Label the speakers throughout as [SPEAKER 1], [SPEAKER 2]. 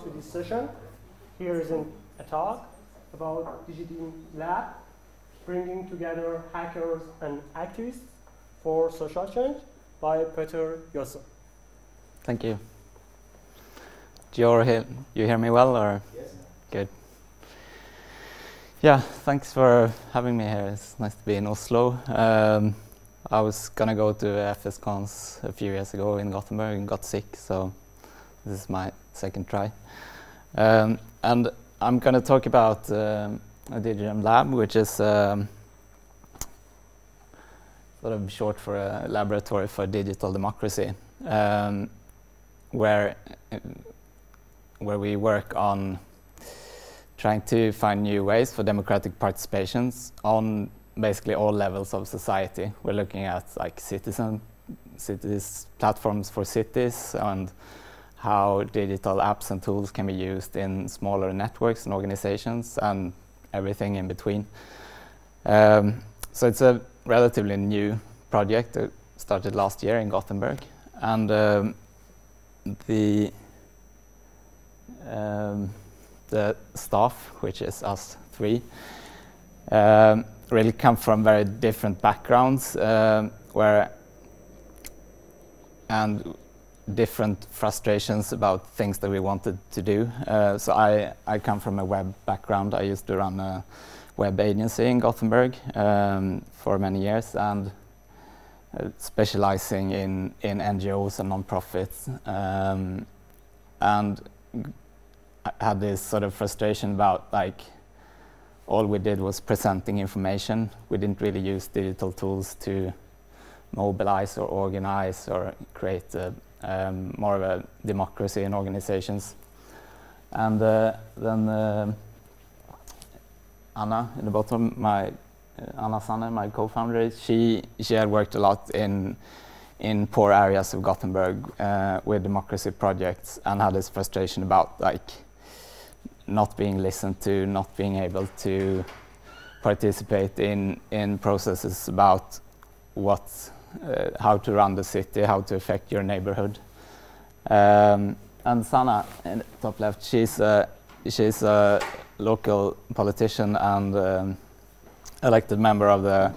[SPEAKER 1] to this session. Here is an, a talk about Digidem Lab, bringing together hackers and activists for social change by Petter Josse.
[SPEAKER 2] Thank you. Do you, hear, you hear me well or?
[SPEAKER 3] Yes.
[SPEAKER 2] Good. Yeah, thanks for having me here. It's nice to be in Oslo. Um, I was gonna go to FSCons a few years ago in Gothenburg and got sick, so this is my second try. Um, and I'm gonna talk about um, a Digidem Lab, which is um, sort of short for a laboratory for digital democracy, um, where where we work on trying to find new ways for democratic participations on basically all levels of society. We're looking at like citizen cities platforms for cities and how digital apps and tools can be used in smaller networks and organizations and everything in between. Um, so it's a relatively new project that started last year in Gothenburg and um, the um, the staff, which is us three, um, really come from very different backgrounds, um, where and different frustrations about things that we wanted to do. Uh, so I, I come from a web background. I used to run a web agency in Gothenburg um, for many years and uh, specializing in, in NGOs and nonprofits. Um, and I had this sort of frustration about like all we did was presenting information. We didn't really use digital tools to mobilize or organize or create a, um, more of a democracy in organizations. And uh, then uh, Anna in the bottom, my uh, Anna Sanner, my co-founder, she she had worked a lot in in poor areas of Gothenburg uh, with democracy projects and had this frustration about like not being listened to, not being able to participate in, in processes about what, uh, how to run the city, how to affect your neighborhood. Um, and Sana, in the top left, she's a, she's a local politician and um, elected member of the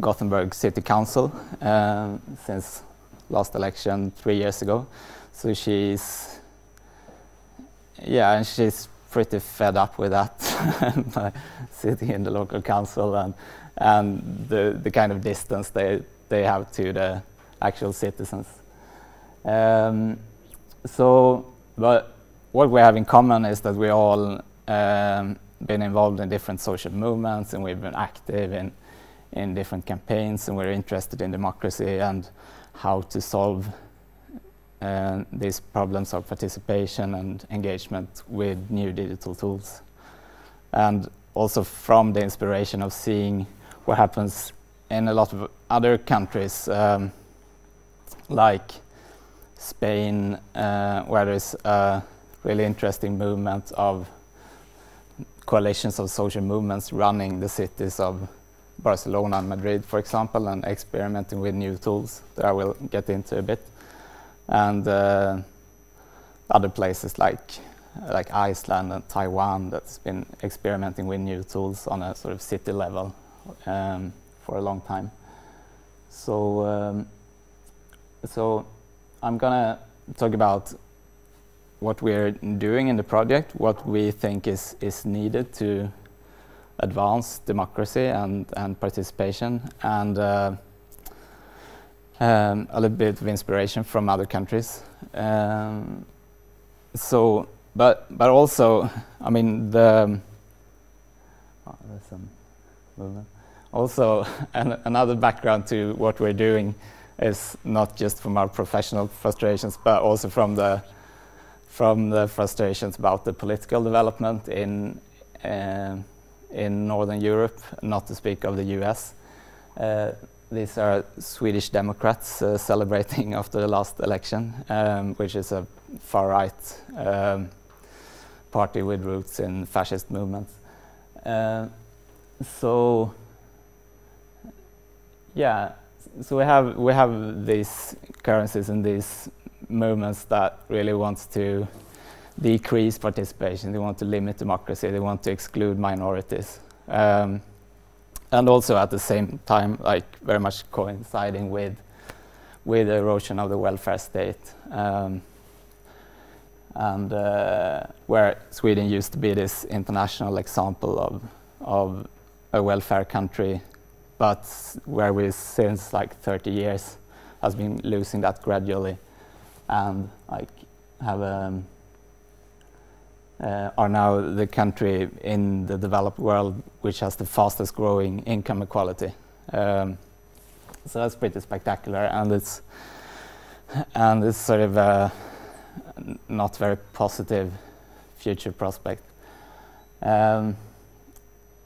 [SPEAKER 2] Gothenburg City Council um, since last election three years ago. So she's, yeah, and she's pretty fed up with that sitting in the local council and and the the kind of distance they they have to the actual citizens. Um, so, but what we have in common is that we all um, been involved in different social movements and we've been active in in different campaigns and we're interested in democracy and how to solve uh, these problems of participation and engagement with new digital tools. And also from the inspiration of seeing what happens in a lot of other countries, um, like Spain, uh, where there's a really interesting movement of coalitions of social movements running the cities of Barcelona and Madrid, for example, and experimenting with new tools that I will get into a bit and uh, other places like like Iceland and Taiwan that's been experimenting with new tools on a sort of city level um, for a long time. So um, so I'm gonna talk about what we're doing in the project, what we think is is needed to advance democracy and and participation, and uh, um, a little bit of inspiration from other countries. Um, so, but but also, I mean the oh, there's some movement. Also, an, another background to what we're doing is not just from our professional frustrations, but also from the from the frustrations about the political development in uh, in Northern Europe, not to speak of the U.S. Uh, these are Swedish Democrats uh, celebrating after the last election, um, which is a far-right um, party with roots in fascist movements. Uh, so, yeah, so we have we have these currencies and these movements that really wants to decrease participation, they want to limit democracy, they want to exclude minorities. Um, and also at the same time, like very much coinciding with with the erosion of the welfare state, um, and uh, where Sweden used to be this international example of of a welfare country, but where we since like 30 years has been losing that gradually, and like have um, uh, are now the country in the developed world which has the fastest growing income equality. Um, so that's pretty spectacular, and it's and it's sort of a not very positive future prospect. Um,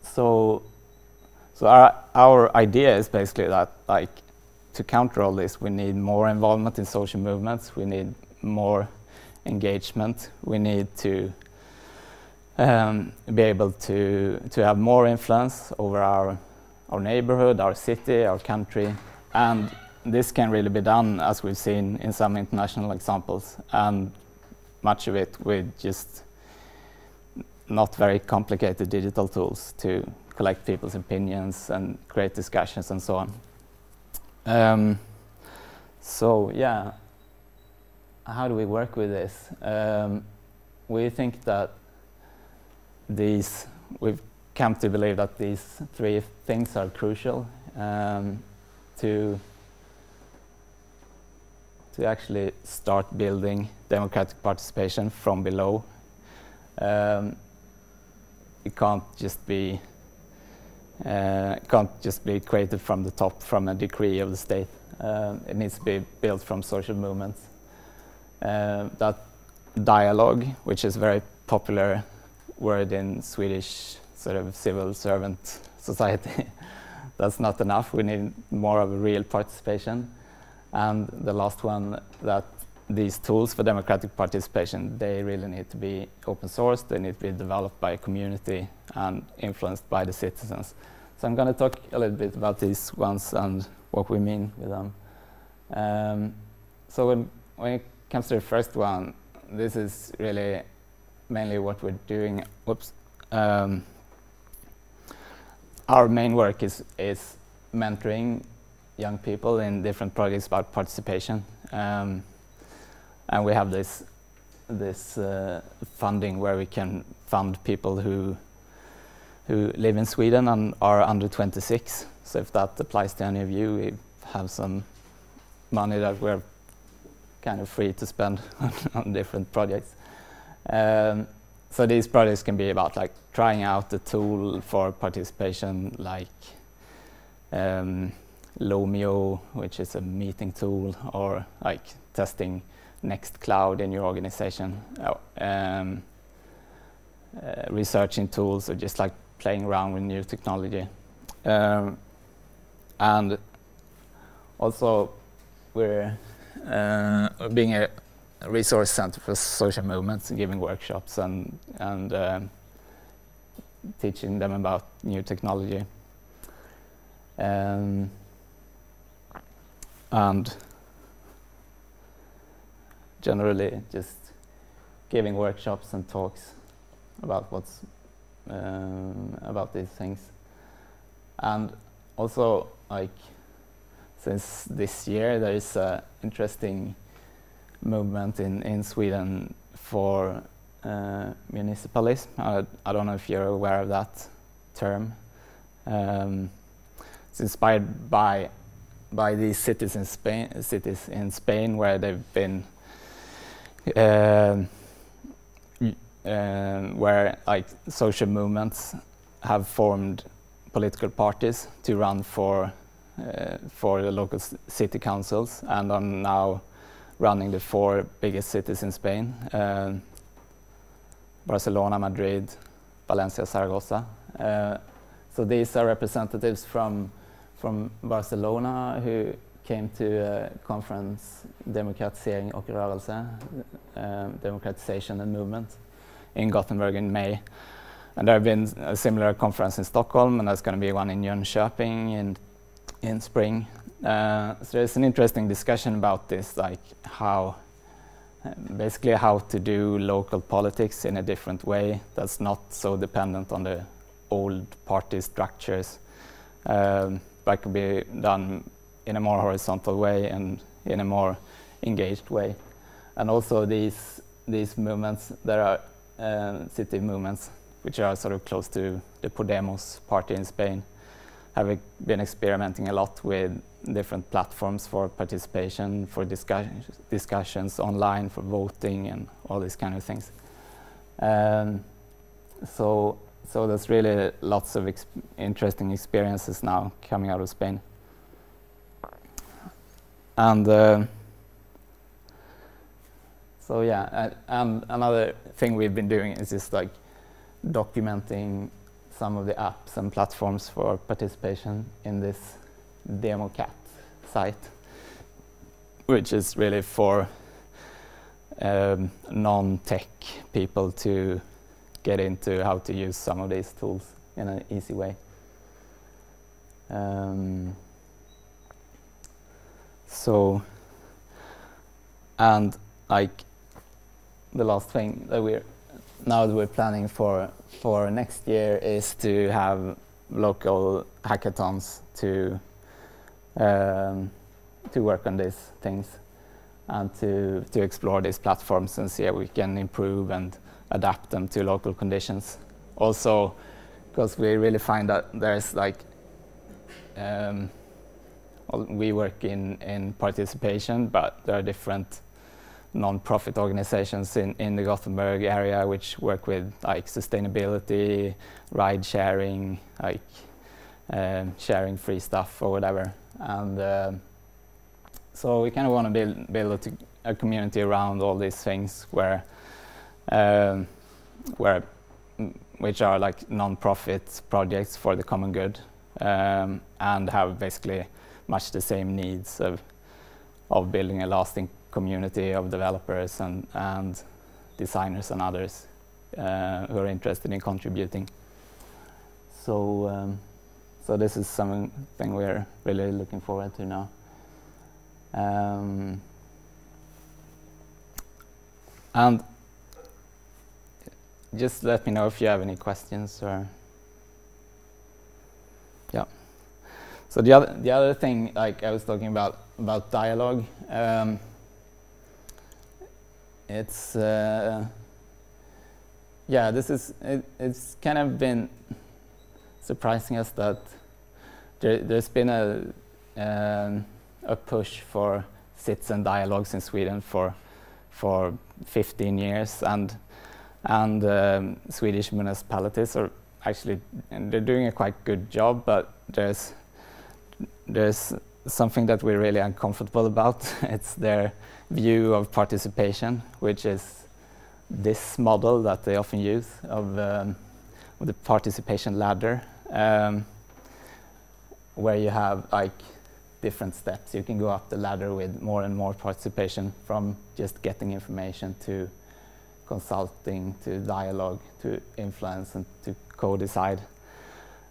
[SPEAKER 2] so, so our our idea is basically that like to counter all this, we need more involvement in social movements. We need more engagement. We need to um, be able to to have more influence over our our neighborhood, our city, our country, and this can really be done as we've seen in some international examples, and much of it with just not very complicated digital tools to collect people's opinions and create discussions and so on. Um, so yeah, how do we work with this? Um, we think that these we've come to believe that these three things are crucial um, to to actually start building democratic participation from below. Um, it can't just be uh, can't just be created from the top from a decree of the state. Um, it needs to be built from social movements. Uh, that dialogue, which is a very popular word in Swedish sort of civil servant society, that's not enough. We need more of a real participation. And the last one, that these tools for democratic participation, they really need to be open source, they need to be developed by a community and influenced by the citizens. So I'm going to talk a little bit about these ones and what we mean with them. Um, so when, when it comes to the first one, this is really mainly what we're doing. Whoops. Um, our main work is, is mentoring young people in different projects about participation. Um, and we have this this uh, funding where we can fund people who who live in Sweden and are under 26. So if that applies to any of you, we have some money that we're kind of free to spend on different projects. Um, so these projects can be about like trying out the tool for participation, like um, Loomio, which is a meeting tool, or like testing Nextcloud in your organization, oh, um, uh, researching tools, or just like playing around with new technology. Um, and also, we're uh, being a resource center for social movements, giving workshops and and um, teaching them about new technology. Um, and generally just giving workshops and talks about what's um, about these things and also like since this year there is an interesting movement in, in Sweden for uh, municipalism. I, I, don't know if you're aware of that term. Um, it's inspired by by these cities in Spain, cities in Spain where they've been, uh, where like social movements have formed political parties to run for uh, for the local city councils and are now running the four biggest cities in Spain: uh, Barcelona, Madrid, Valencia, Zaragoza. Uh, so these are representatives from from Barcelona who came to a conference, Demokratisering och rörelse, um, Democratization and Movement, in Gothenburg in May. And there have been a similar conference in Stockholm, and there's going to be one in Jönköping in, in spring. Uh, so there's an interesting discussion about this, like how basically how to do local politics in a different way that's not so dependent on the old party structures, um, but can be done in a more horizontal way and in a more engaged way. And also these these movements, there are uh, city movements which are sort of close to the Podemos party in Spain, have been experimenting a lot with different platforms for participation, for discuss discussions online, for voting, and all these kind of things. Um, so, so there's really lots of ex interesting experiences now coming out of Spain. And uh, so yeah, and another thing we've been doing is just like documenting some of the apps and platforms for participation in this DemoCat site, which is really for um, non-tech people to get into how to use some of these tools in an easy way. Um, so, and like the last thing that we're now that we're planning for for next year is to have local hackathons to um, to work on these things and to to explore these platforms and see how we can improve and adapt them to local conditions. Also, because we really find that there's like um, we work in in participation, but there are different non-profit organizations in, in the Gothenburg area which work with like sustainability, ride sharing, like um, sharing free stuff or whatever. And uh, so we kind of want to build, build a, a, community around all these things where, um, where which are like non-profit projects for the common good um, and have basically much the same needs of, of building a lasting community of developers and, and designers and others uh, who are interested in contributing. So, um, so this is something we're really looking forward to now. Um, and just let me know if you have any questions or yeah. So the other the other thing, like I was talking about about dialogue. Um, it's uh, yeah, this is it, it's kind of been surprising us that there, has been a um, a push for citizen dialogues in Sweden for for 15 years, and and um, Swedish municipalities are actually they're doing a quite good job, but there's there's something that we're really uncomfortable about. it's their view of participation, which is this model that they often use of, um, the participation ladder, um, where you have like different steps. You can go up the ladder with more and more participation from just getting information to consulting to dialogue to influence and to co-decide.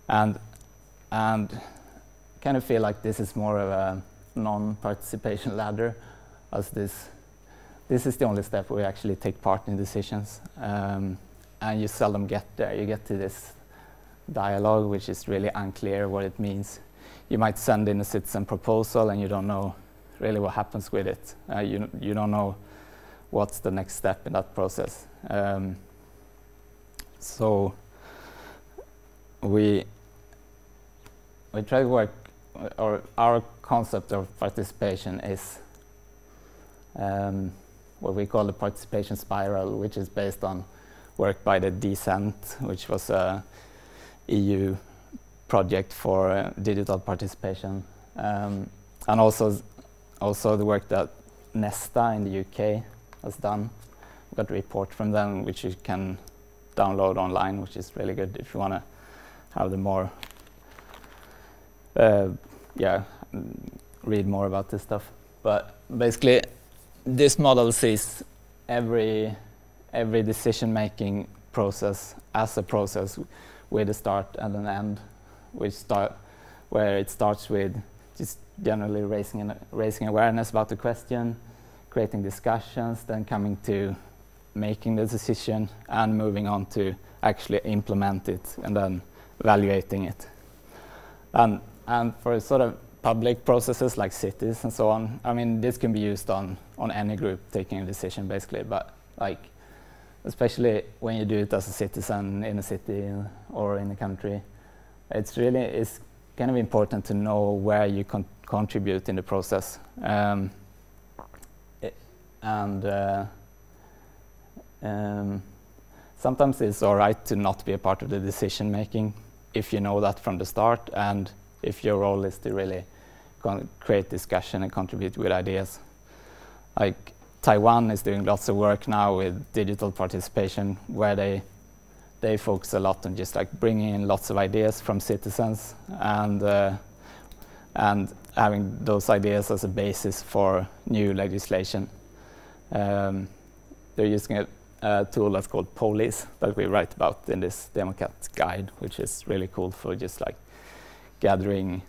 [SPEAKER 2] And, and kind of feel like this is more of a non-participation ladder as this this is the only step where you actually take part in decisions. Um, and you seldom get there. You get to this dialogue which is really unclear what it means. You might send in a citizen proposal and you don't know really what happens with it. Uh, you, you don't know what's the next step in that process. Um, so we we try to work or our concept of participation is um, what we call the participation spiral, which is based on work by the DCENT, which was a EU project for uh, digital participation, um, and also also the work that Nesta in the UK has done. We got a report from them, which you can download online, which is really good if you want to have the more uh, yeah, read more about this stuff. But basically, this model sees every every decision-making process as a process with a start and an end, which start where it starts with just generally raising an, raising awareness about the question, creating discussions, then coming to making the decision, and moving on to actually implement it and then evaluating it. And, and for sort of public processes like cities and so on, I mean, this can be used on, on any group taking a decision basically, but like, especially when you do it as a citizen in a city or in a country, it's really, it's kind of important to know where you con contribute in the process. Um, and uh, um, sometimes it's all right to not be a part of the decision making if you know that from the start and if your role is to really create discussion and contribute with ideas. Like Taiwan is doing lots of work now with digital participation where they they focus a lot on just like bringing in lots of ideas from citizens and uh, and having those ideas as a basis for new legislation. Um, they're using a, a, tool that's called Polis that we write about in this Democrat guide, which is really cool for just like gathering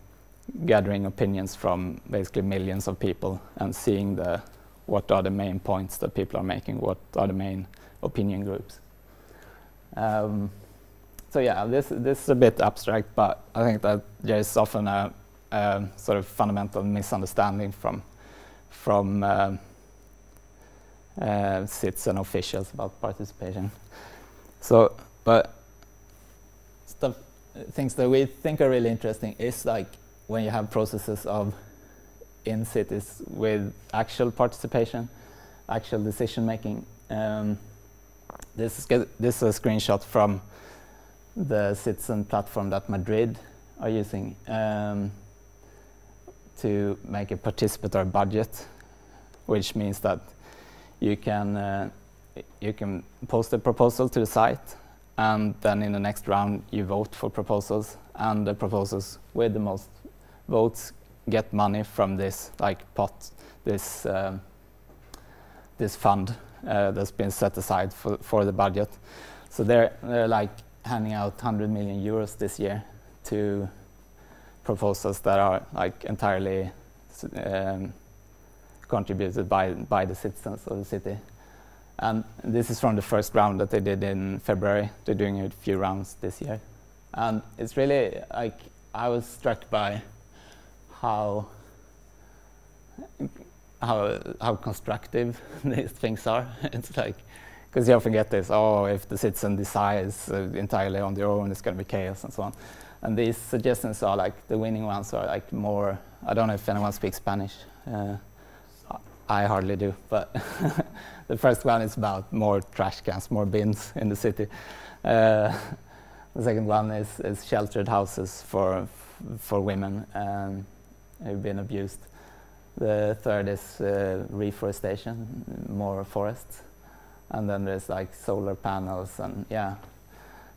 [SPEAKER 2] gathering opinions from basically millions of people and seeing the what are the main points that people are making, what are the main opinion groups. Um, so yeah, this this is a bit abstract, but I think that there is often a, a sort of fundamental misunderstanding from from uh, uh, citizen officials about participation. So, but things that we think are really interesting is like when you have processes of in cities with actual participation, actual decision making. Um, this is this is a screenshot from the citizen platform that Madrid are using um, to make a participatory budget, which means that you can uh, you can post a proposal to the site, and then in the next round you vote for proposals, and the proposals with the most votes get money from this like pot, this um, this fund uh, that's been set aside for for the budget. So they're they're like handing out 100 million euros this year to proposals that are like entirely um, contributed by by the citizens of the city. And this is from the first round that they did in February. They're doing a few rounds this year, and it's really like I was struck by how how how constructive these things are. it's like because you often get this, oh, if the citizen decides uh, entirely on their own, it's going to be chaos and so on. And these suggestions are like the winning ones are like more. I don't know if anyone speaks Spanish. Uh, I hardly do, but the first one is about more trash cans, more bins in the city. Uh, the second one is, is sheltered houses for for women. Um, have been abused. The third is uh, reforestation, more forests. And then there's like solar panels and yeah,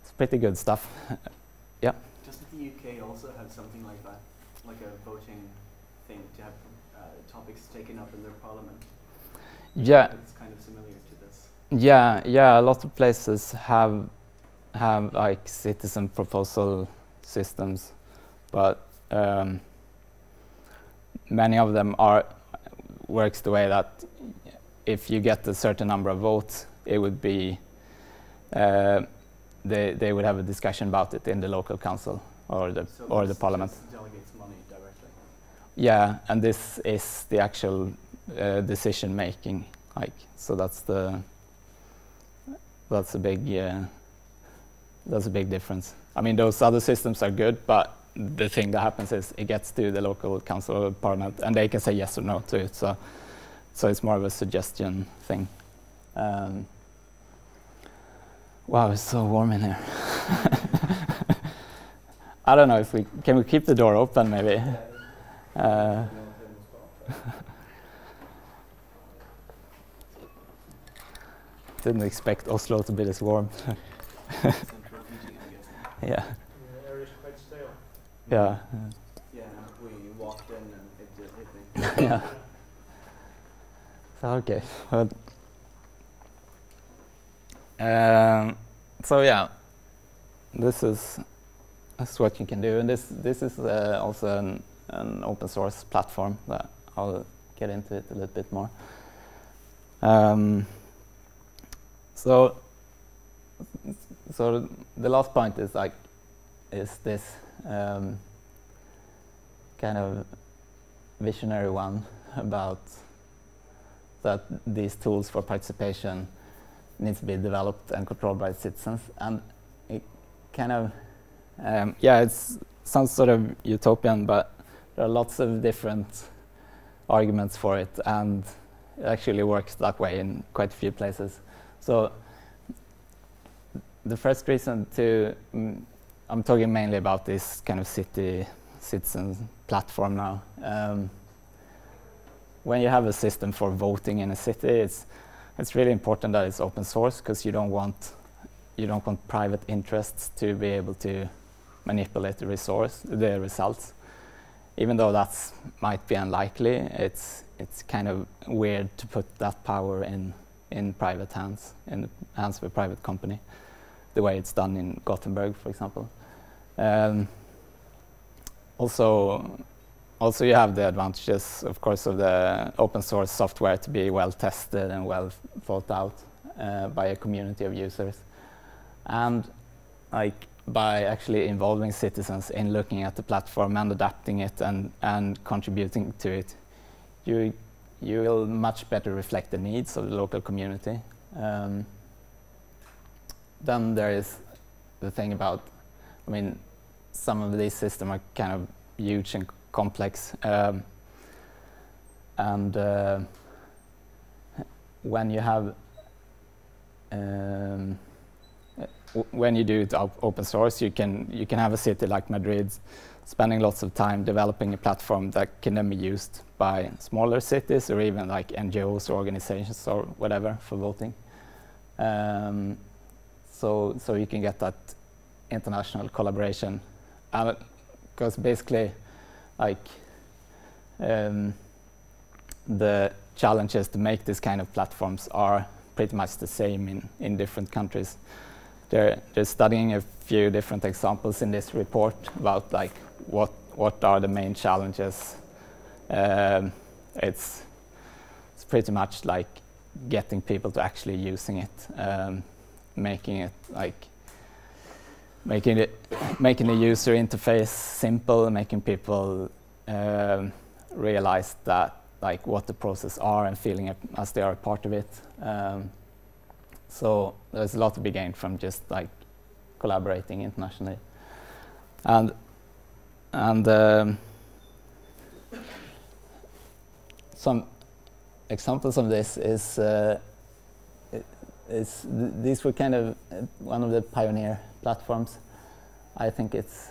[SPEAKER 2] it's pretty good stuff. yeah.
[SPEAKER 3] Doesn't the UK also have something like that, like a voting thing to have topics taken up in their parliament?
[SPEAKER 2] Yeah.
[SPEAKER 3] It's kind of similar to this.
[SPEAKER 2] Yeah, yeah, a lot of places have have like citizen proposal systems, but um, many of them are works the way that if you get a certain number of votes, it would be uh, they they would have a discussion about it in the local council or the
[SPEAKER 3] so
[SPEAKER 2] or the parliament. Yeah, and this is the actual uh, decision making. Like so, that's the that's a big uh, that's a big difference. I mean, those other systems are good, but the thing that happens is it gets to the local council or parliament, and they can say yes or no to it. So, so it's more of a suggestion thing. Um, wow, it's so warm in here. I don't know if we can we keep the door open maybe. Uh, didn't expect Oslo to be this warm. yeah. Yeah.
[SPEAKER 3] Yeah, we walked in and it just hit me.
[SPEAKER 2] yeah. So, okay. Well, um, so yeah, this is this is what you can do, and this this is uh, also an, an open source platform that I'll get into it a little bit more. Um, so, so the last point is like, is this um, kind of visionary one about that these tools for participation needs to be developed and controlled by citizens, and it kind of, um, yeah, it sounds sort of utopian, but there are lots of different arguments for it, and it actually works that way in quite a few places. So the first reason to, mm, I'm talking mainly about this kind of city citizen platform now. Um, when you have a system for voting in a city, it's it's really important that it's open source because you don't want you don't want private interests to be able to manipulate the resource the results. Even though that might be unlikely, it's it's kind of weird to put that power in in private hands, in the hands of a private company, the way it's done in Gothenburg, for example. Um, also, also you have the advantages, of course, of the open source software to be well tested and well thought out uh, by a community of users. And like by actually involving citizens in looking at the platform and adapting it and, and contributing to it, you, you will much better reflect the needs of the local community. Um, then there is the thing about, I mean, some of these systems are kind of huge and complex. Um, and uh, when you have um, when you do it op open source, you can you can have a city like Madrid spending lots of time developing a platform that can then be used by smaller cities or even like NGOs or organizations or whatever for voting. Um, so so you can get that international collaboration, because basically like um, the challenges to make these kind of platforms are pretty much the same in, in different countries. They're, they're studying a few different examples in this report about like what, what are the main challenges. Um, it's, it's pretty much like getting people to actually using it, um, making it like making it making the user interface simple, making people um, realize that like what the process are and feeling as they are a part of it. Um, so there's a lot to be gained from just like collaborating internationally. And and um, some examples of this is uh, is th these were kind of uh, one of the pioneer platforms. I think it's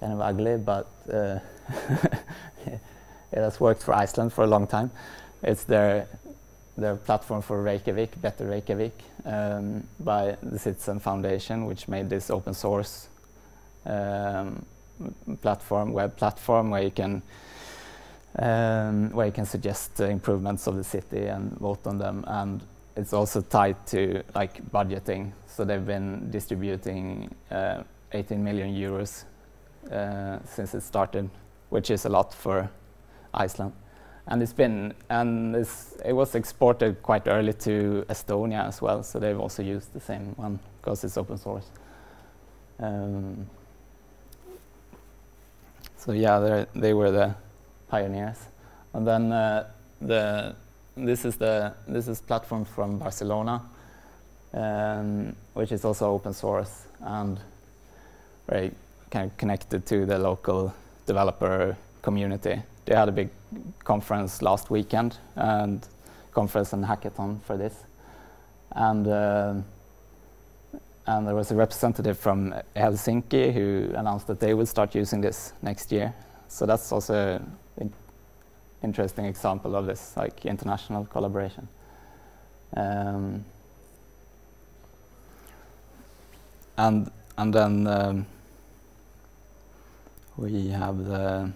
[SPEAKER 2] kind of ugly, but uh, it has worked for Iceland for a long time. It's their their platform for Reykjavik, Better Reykjavik, um, by the Citizen Foundation, which made this open source um, platform, web platform, where you can um, where you can suggest uh, improvements of the city and vote on them. And it's also tied to like budgeting. So they've been distributing uh, 18 million euros uh, since it started, which is a lot for Iceland. And it's been and it's, it was exported quite early to Estonia as well, so they've also used the same one because it's open source. Um, so yeah, they were the pioneers. And then uh, the this is the this is platform from Barcelona, um, which is also open source and very kind of connected to the local developer community. They had a big conference last weekend and conference and hackathon for this. And, uh, and there was a representative from Helsinki who announced that they would start using this next year. So that's also an interesting example of this like international collaboration. Um, and and then um, we have the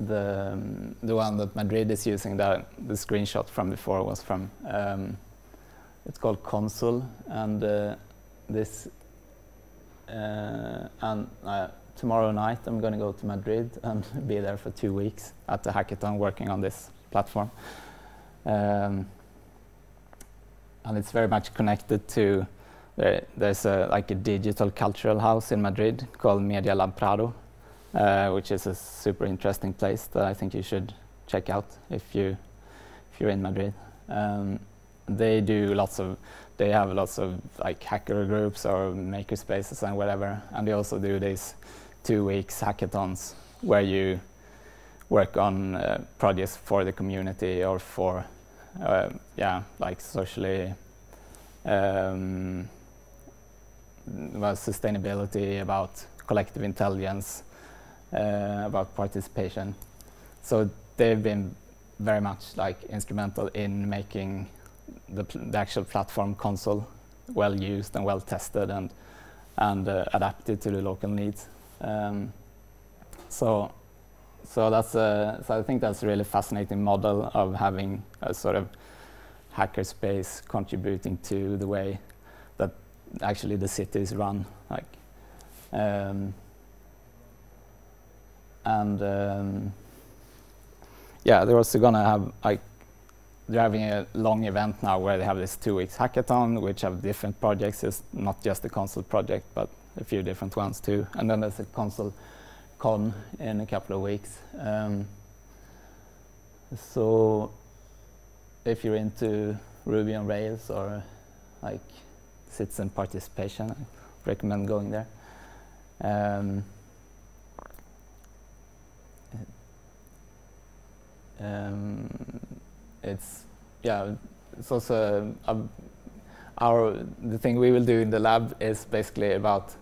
[SPEAKER 2] the um, the one that Madrid is using. The the screenshot from before was from. Um, it's called Consul, and uh, this. Uh, and uh, tomorrow night I'm going to go to Madrid and be there for two weeks at the hackathon working on this platform. Um, and it's very much connected to there, there's a, like a digital cultural house in Madrid called Media Lab Prado, uh, which is a super interesting place that I think you should check out if you if you're in Madrid. Um, they do lots of they have lots of like hacker groups or maker spaces and whatever, and they also do these two weeks hackathons where you work on uh, projects for the community or for uh, yeah like socially um, about sustainability, about collective intelligence, about participation. So they've been very much like instrumental in making the, the actual platform Consul well used and well tested and and uh, adapted to the local needs. Um, so so that's a, so I think that's a really fascinating model of having a sort of hackerspace contributing to the way that actually the city is run. Like, um, and um, yeah, they're also gonna have like they're having a long event now where they have this two weeks hackathon, which have different projects. It's not just the Consul project, but a few different ones too. And then there's a Consul con in a couple of weeks. Um, so if you're into Ruby on Rails or like citizen participation, I recommend going there. Um, um, it's yeah, it's also a, a, our the thing we will do in the lab is basically about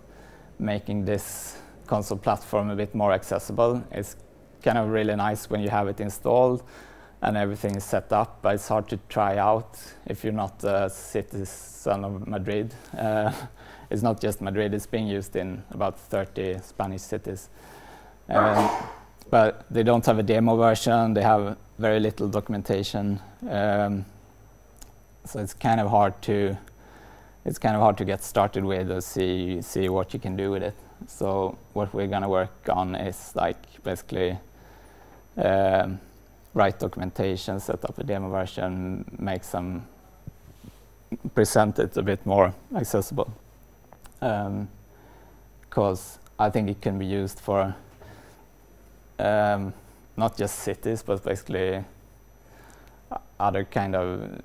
[SPEAKER 2] making this Consul platform a bit more accessible. It's kind of really nice when you have it installed and everything is set up, but it's hard to try out if you're not a citizen of Madrid. Uh, it's not just Madrid, it's being used in about 30 Spanish cities. Um, but they don't have a demo version, they have very little documentation. Um, so it's kind of hard to it's kind of hard to get started with or see see what you can do with it. So what we're gonna work on is like basically um, write documentation, set up a demo version, make some present it a bit more accessible. Because um, I think it can be used for um, not just cities, but basically other kind of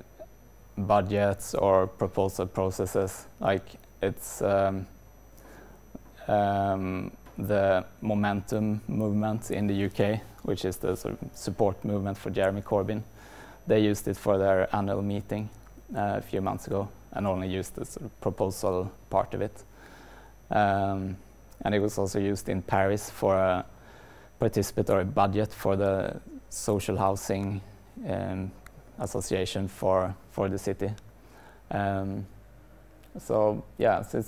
[SPEAKER 2] budgets or proposal processes. Like it's um, um, the Momentum movement in the UK, which is the sort of support movement for Jeremy Corbyn. They used it for their annual meeting uh, a few months ago and only used the sort of proposal part of it. Um, and it was also used in Paris for a participatory budget for the social housing um, association for, for the city. Um, so yeah, so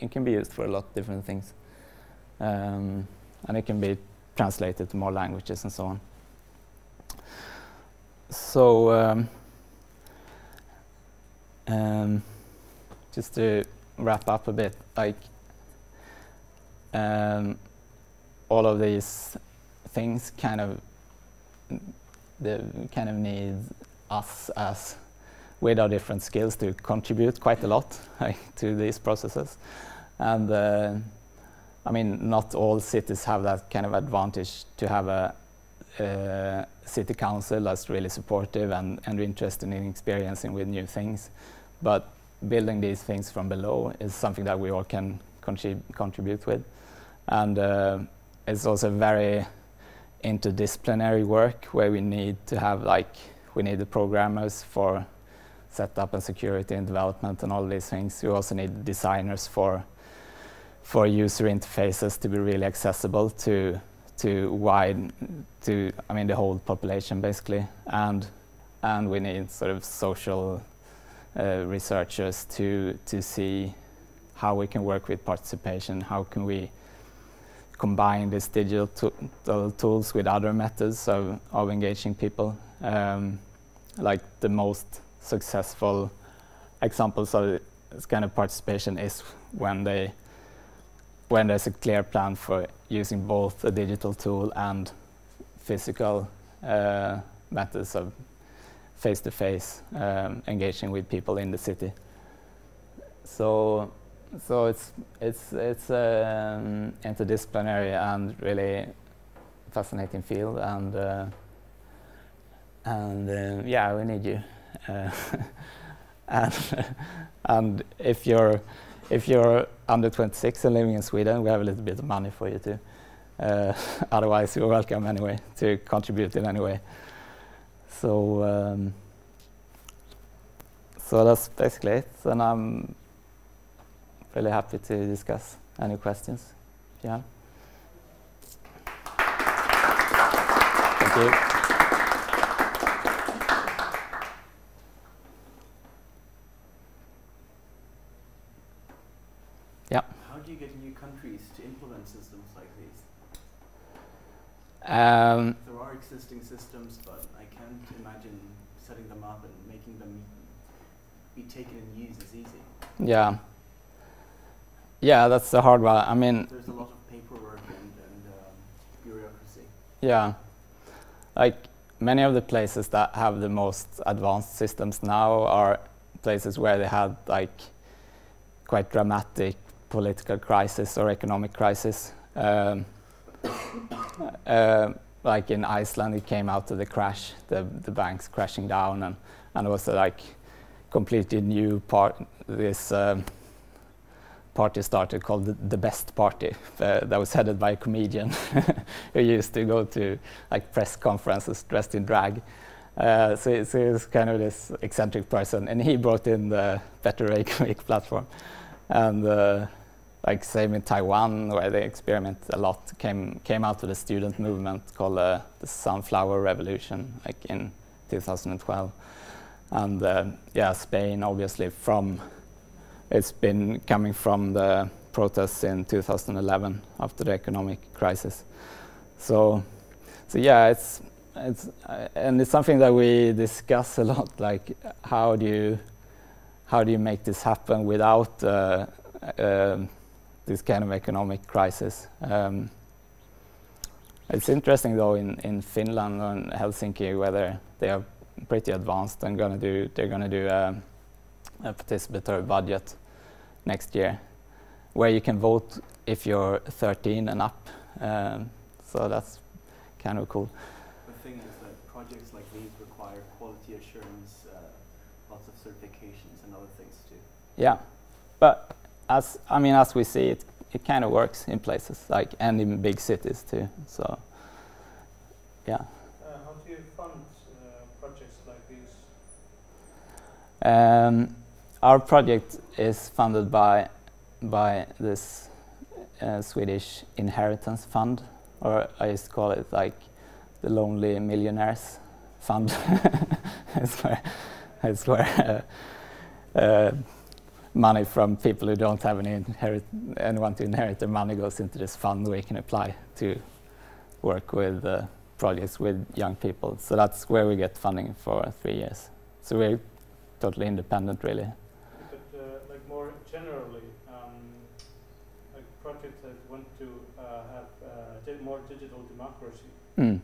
[SPEAKER 2] it can be used for a lot of different things. Um, and it can be translated to more languages and so on. So um, um, just to wrap up a bit, like um, all of these things kind of the kind of need us as with our different skills to contribute quite a lot to these processes. And uh, I mean, not all cities have that kind of advantage to have a, a city council that's really supportive and, and interested in experiencing with new things. But building these things from below is something that we all can contrib contribute with. And uh, it's also very interdisciplinary work where we need to have like, we need the programmers for setup and security and development and all these things. We also need designers for for user interfaces to be really accessible to to wide to I mean the whole population basically and and we need sort of social uh, researchers to to see how we can work with participation how can we combine these digital to tools with other methods of, of engaging people um, like the most successful examples of this kind of participation is when they when there's a clear plan for using both a digital tool and physical uh, methods of face-to-face um, engaging with people in the city. So, so it's it's it's um, interdisciplinary and really fascinating field, and uh, and uh, yeah, we need you. Uh, and and if you're if you're under 26 and living in Sweden, we have a little bit of money for you too. Uh, otherwise, you're welcome anyway to contribute in any way. So, um, so that's basically it, and I'm really happy to discuss any questions. Yeah. Thank you. Yeah.
[SPEAKER 3] How do you get new countries to implement systems like these?
[SPEAKER 2] Um,
[SPEAKER 3] There are existing systems, but I can't imagine setting them up and making them be taken and used as easy.
[SPEAKER 2] yeah. Yeah, that's the hard one. I mean,
[SPEAKER 3] There's a lot of paperwork and, and um, bureaucracy.
[SPEAKER 2] Yeah. Like many of the places that have the most advanced systems now are places where they had like quite dramatic political crisis or economic crisis. Um, uh, like in Iceland, it came out of the crash, the, the banks crashing down, and, and it was a like completely new part. This um, party started called the, the Best Party uh, that was headed by a comedian who used to go to like press conferences dressed in drag. Uh, so, so he's kind of this eccentric person, and he brought in the Better Reykjavik platform, and uh, like same in Taiwan where they experiment a lot came came out of the student movement called uh, the Sunflower Revolution, like in 2012, and uh, yeah, Spain obviously from it's been coming from the protests in 2011 after the economic crisis. So, so yeah, it's it's uh, and it's something that we discuss a lot. Like, how do you how do you make this happen without uh, um this kind of economic crisis? Um, it's interesting though in, in Finland and Helsinki whether they are pretty advanced and gonna do they're gonna do um, a participatory budget next year where you can vote if you're 13 and up. Um, so that's kind of cool.
[SPEAKER 3] The thing is that projects like these require quality assurance, uh, lots of certifications and other things too.
[SPEAKER 2] Yeah, but as I mean, as we see it, it kind of works in places like and in big cities too. So yeah.
[SPEAKER 4] Uh, how do you fund uh, projects like these?
[SPEAKER 2] Um, our project is funded by by this uh, Swedish inheritance fund, or I used to call it like the Lonely Millionaires Fund. it's where, it's where uh, uh, money from people who don't have any inherit anyone to inherit their money goes into this fund where you can apply to work with uh, projects with young people. So that's where we get funding for three years. So we're totally independent, really.
[SPEAKER 4] But uh, like more generally, um, like projects that want to uh, have uh, more digital democracy.
[SPEAKER 2] Mm.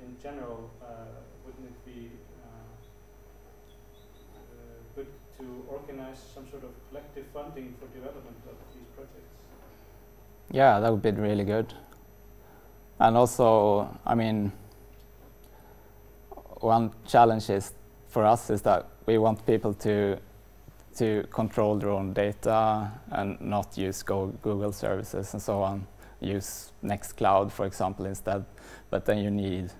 [SPEAKER 4] In general, uh, wouldn't it be uh, uh, good to organize some sort of collective funding for development of these projects?
[SPEAKER 2] Yeah, that would be really good. And also, I mean, one challenge is for us is that we want people to to control their own data and not use go Google services and so on. Use Nextcloud, for example, instead. But then you need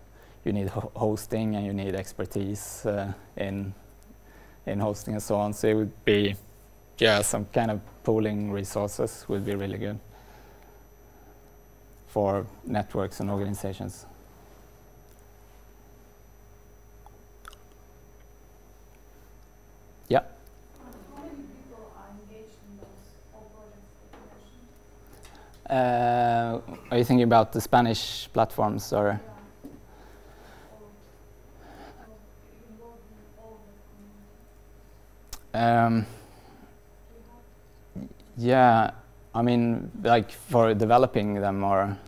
[SPEAKER 2] you need ho- hosting and you need expertise uh, in in hosting and so on. So it would be yeah, some kind of pooling resources would be really good for networks and organizations. Uh, are you thinking about the Spanish platforms or? Um, yeah, I mean, like for developing them or?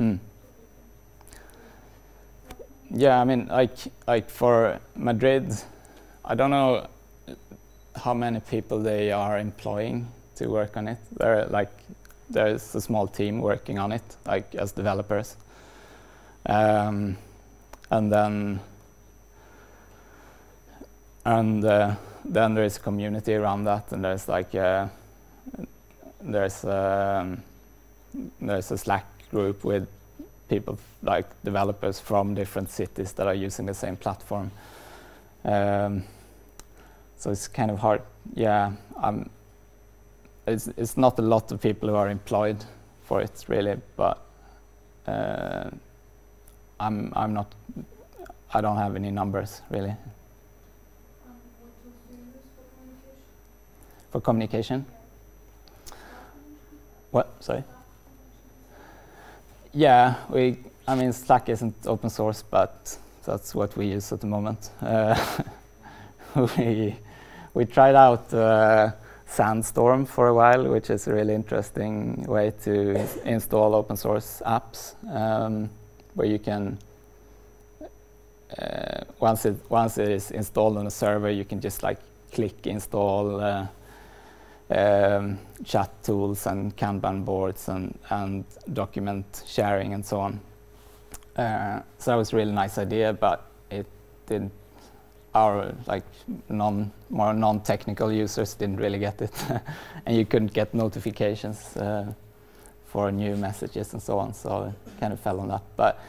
[SPEAKER 2] Mm. Yeah, I mean, like like for Madrid, I don't know how many people they are employing to work on it. There, like, there's a small team working on it, like as developers, um, and then and uh, then there is a community around that, and there's like uh, there's um, there's a Slack group with people like developers from different cities that are using the same platform. Um, so it's kind of hard. Yeah, um, it's it's not a lot of people who are employed for it really, but uh, I'm I'm not. I don't have any numbers really
[SPEAKER 5] Um, what tools do you use for communication?
[SPEAKER 2] for communication. What? Sorry. Yeah, we. I mean, Slack isn't open source, but that's what we use at the moment. Uh, we we tried out uh, Sandstorm for a while, which is a really interesting way to install open source apps, um, where you can. Uh, once it once it is installed on a server, you can just like click install. Um, chat tools and Kanban boards and, and document sharing and so on. Uh, so that was a really nice idea, but it didn't. Our like non more non-technical users didn't really get it, and you couldn't get notifications uh, for new messages and so on. So it kind of fell on that. But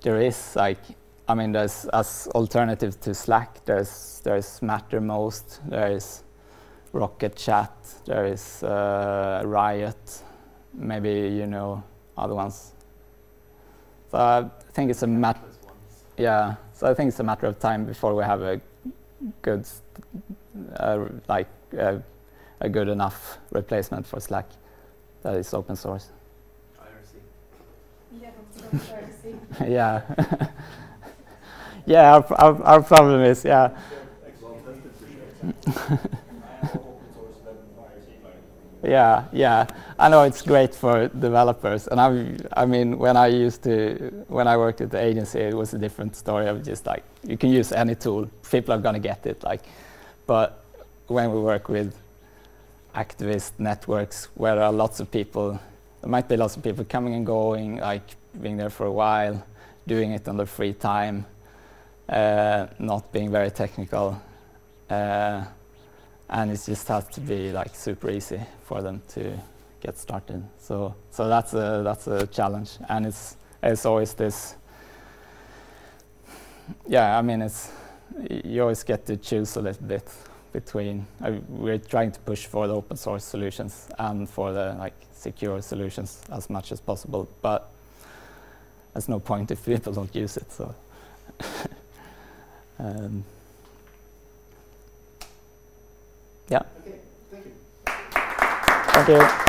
[SPEAKER 2] there is like, I mean, there's as alternative to Slack. There's there's Mattermost. There is Rocket Chat, there is uh, Riot, maybe you know other ones. So I think it's a matter, yeah. So I think it's a matter of time before we have a good, uh, like uh, a good enough replacement for Slack that is open source.
[SPEAKER 3] IRC.
[SPEAKER 5] Yeah, that's what I'm see.
[SPEAKER 2] yeah. yeah, our, our, our problem is, yeah. Yeah, yeah. I know it's great for developers, and I, I mean, when I used to, when I worked at the agency, it was a different story. Of just like you can use any tool, people are gonna get it. Like, but when we work with activist networks where there are lots of people, there might be lots of people coming and going, like being there for a while, doing it on their free time, uh, not being very technical. Uh, and it just has to be like super easy for them to get started. So so that's a that's a challenge, and it's it's always this. Yeah, I mean it's you always get to choose a little bit between. Uh, we're trying to push for the open source solutions and for the like secure solutions as much as possible, but there's no point if people don't use it. So. um,
[SPEAKER 3] Okay, thank you.
[SPEAKER 2] Thank you.